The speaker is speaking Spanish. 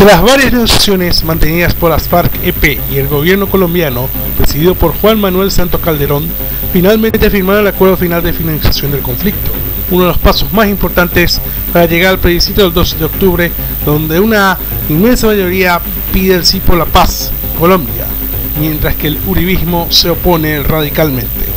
Tras varias negociaciones mantenidas por las FARC-EP y el gobierno colombiano, presidido por Juan Manuel Santos Calderón, finalmente firmaron el acuerdo final de finalización del conflicto, uno de los pasos más importantes para llegar al plebiscito del 12 de octubre, donde una inmensa mayoría pide el sí por la paz Colombia, mientras que el uribismo se opone radicalmente.